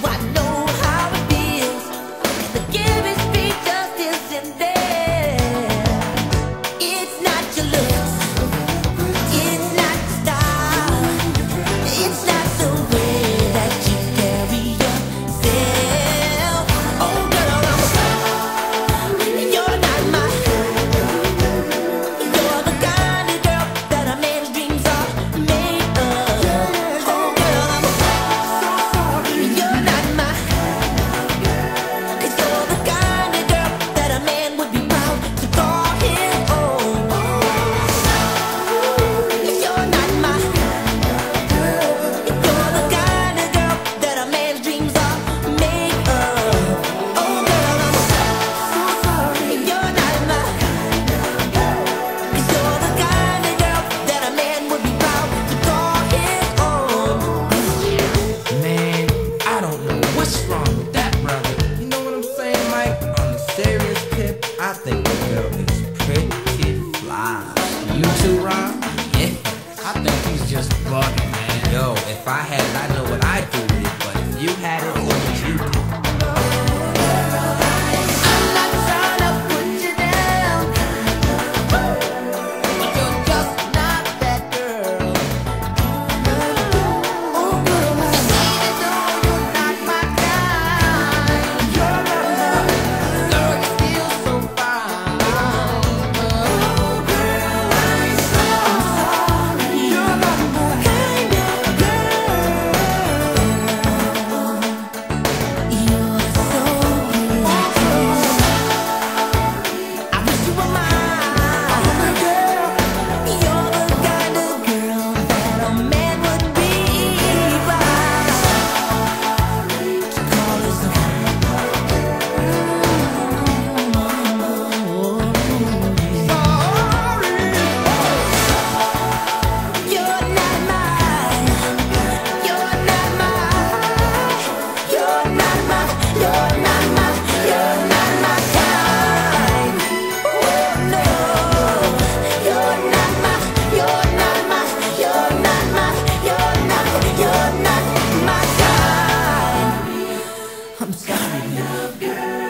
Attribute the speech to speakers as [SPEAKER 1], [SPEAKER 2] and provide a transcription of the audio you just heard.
[SPEAKER 1] What?
[SPEAKER 2] You know what I'm saying, Mike? On a serious tip, I think the girl is pretty fly. You too, Ron? Yeah. I think he's just man. Yo, if I had it, I know what I'd do with it, but if you had it,
[SPEAKER 1] love girl.